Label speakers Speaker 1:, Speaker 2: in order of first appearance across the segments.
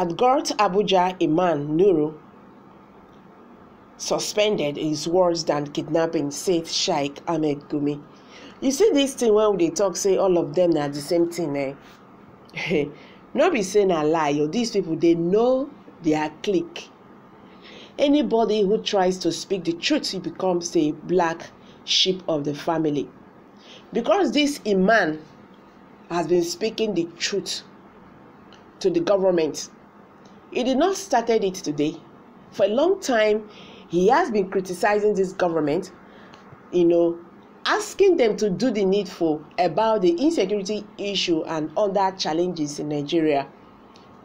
Speaker 1: that got Abuja Imam Nuru suspended is worse than kidnapping, said Sheikh Ahmed Gumi. You see this thing when they talk, say all of them are the same thing, eh? no be saying a lie, or these people they know their clique. Anybody who tries to speak the truth, he becomes a black sheep of the family. Because this Imam has been speaking the truth to the government. He did not started it today. For a long time, he has been criticizing this government, you know, asking them to do the needful about the insecurity issue and other challenges in Nigeria.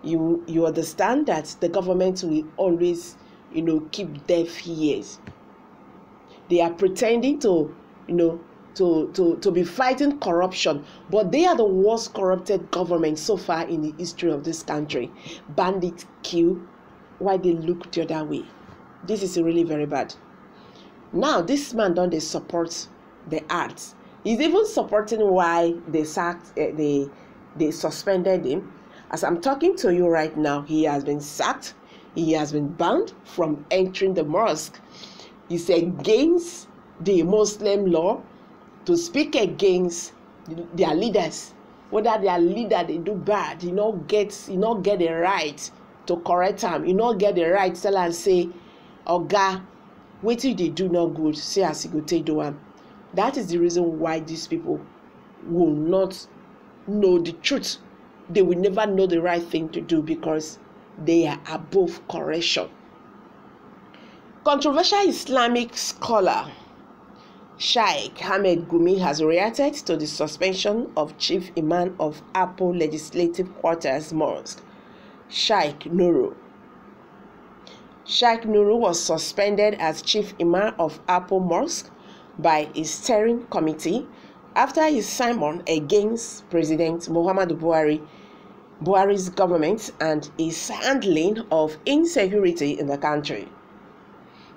Speaker 1: You you understand that the government will always, you know, keep deaf ears. They are pretending to, you know, to, to, to be fighting corruption, but they are the worst corrupted government so far in the history of this country. Bandits kill while they look the other way. This is really very bad. Now, this man don't they support the arts. He's even supporting why they sacked, uh, they, they suspended him. As I'm talking to you right now, he has been sacked. He has been banned from entering the mosque. He's against the Muslim law to speak against their leaders. Whether their leader they do bad you no get you no get the right to correct am. You no get the right tell am say oga wetin you dey do no good see as you go take do am. That is the reason why these people will not know the truth. They will never know the right thing to do because they are above correction. Controversial islamic scholar Sheikh Ahmed Gumi has reacted to the suspension of Chief Imam of Apo Legislative Quarters Mosque, Sheikh Nuru. Sheikh Nuru was suspended as Chief Imam of Apo Mosque by a steering committee after his sermon against President Muhammadu Buhari, Buhari's government and his handling of insecurity in the country.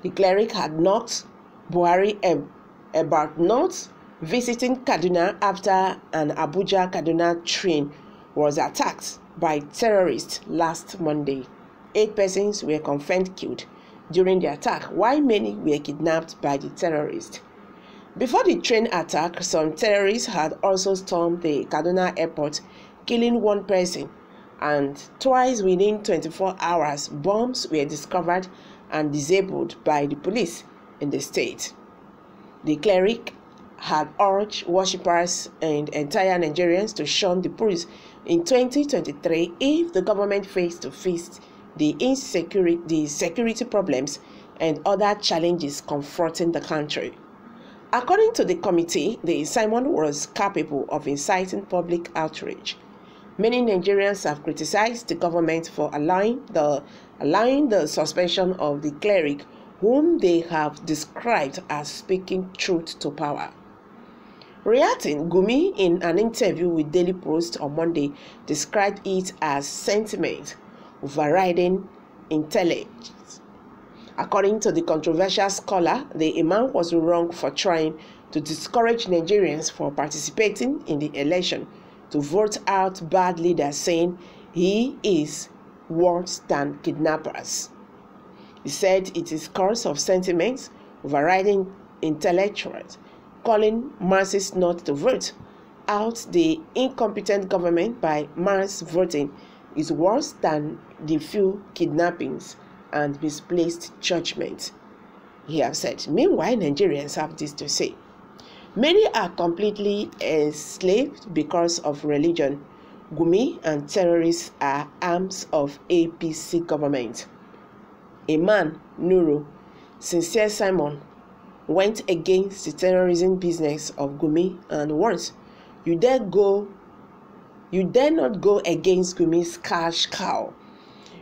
Speaker 1: The cleric had knocked Buhari um, about not visiting Kaduna after an Abuja Kaduna train was attacked by terrorists last Monday. Eight persons were confirmed killed during the attack, while many were kidnapped by the terrorists. Before the train attack, some terrorists had also stormed the Kaduna airport, killing one person, and twice within 24 hours, bombs were discovered and disabled by the police in the state. The cleric had urged worshippers and entire Nigerians to shun the police in 2023 if the government fails to face the insecurity, the security problems and other challenges confronting the country. According to the committee, the Simon was capable of inciting public outrage. Many Nigerians have criticized the government for allowing the allowing the suspension of the cleric whom they have described as speaking truth to power. Reacting, Gumi, in an interview with Daily Post on Monday, described it as sentiment overriding intelligence. According to the controversial scholar, the Imam was wrong for trying to discourage Nigerians from participating in the election to vote out bad leaders, saying he is worse than kidnappers. He said it is course of sentiments overriding intellectuals, calling masses not to vote out the incompetent government by mass voting is worse than the few kidnappings and misplaced judgments. He has said. Meanwhile, Nigerians have this to say. Many are completely enslaved because of religion. Gumi and terrorists are arms of APC government. Imam, Nuru, sincere Simon, went against the terrorism business of Gumi and once you dare go you dare not go against Gumi's cash cow.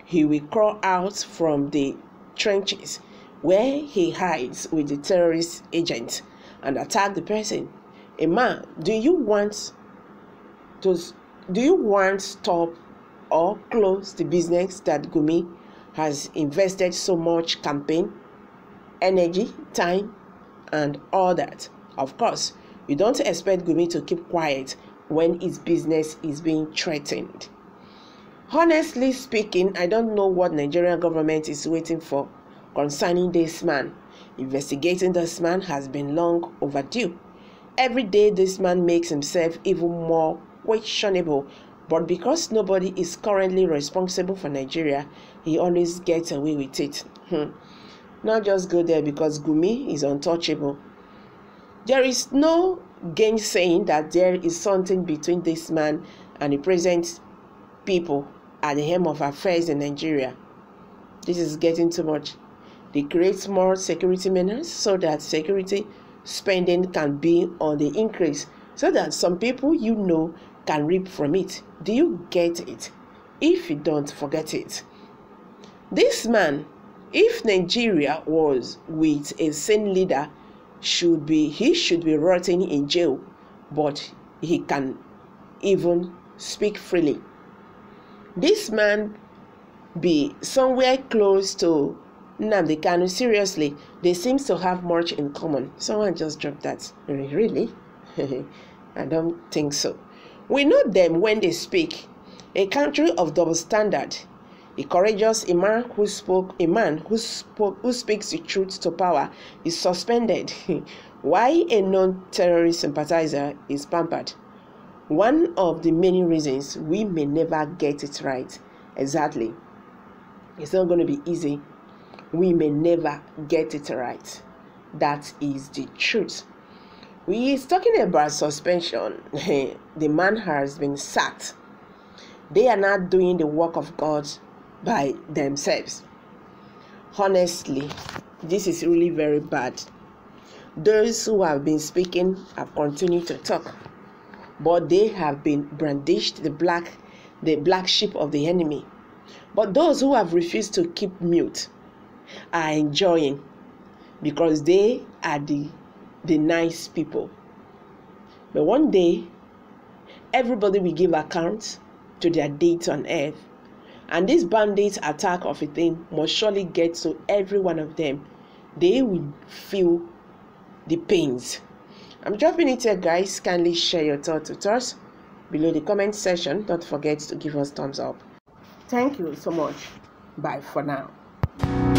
Speaker 1: He will crawl out from the trenches where he hides with the terrorist agent and attack the person. A man, do you want to do you want stop or close the business that Gumi has invested so much campaign, energy, time, and all that. Of course, you don't expect Gumi to keep quiet when his business is being threatened. Honestly speaking, I don't know what Nigerian government is waiting for concerning this man. Investigating this man has been long overdue. Every day this man makes himself even more questionable, but because nobody is currently responsible for Nigeria, he always gets away with it. Hmm. Not just go there because Gumi is untouchable. There is no gainsaying that there is something between this man and the present people at the helm of affairs in Nigeria. This is getting too much. They create more security measures so that security spending can be on the increase so that some people you know can reap from it. Do you get it? If you don't, forget it. This man, if Nigeria was with a sane leader, should be he should be rotting in jail, but he can even speak freely this man be somewhere close to Nnamdi Kanu? Seriously, they seem to have much in common. Someone just dropped that. Really? I don't think so. We know them when they speak. A country of double standard. A courageous man who spoke, a man who spoke, who speaks the truth to power, is suspended. Why a non-terrorist sympathizer is pampered? One of the many reasons we may never get it right exactly. It's not going to be easy. We may never get it right. That is the truth. We is talking about suspension. the man has been sacked. They are not doing the work of God by themselves. Honestly, this is really very bad. Those who have been speaking have continued to talk but they have been brandished the black the black sheep of the enemy. But those who have refused to keep mute are enjoying because they are the the nice people. But one day everybody will give account to their deeds on earth. And this bandit attack of a thing must surely get to every one of them. They will feel the pains I'm dropping it here, guys. Kindly share your thoughts with us below the comment section. Don't forget to give us thumbs up. Thank you so much. Bye for now.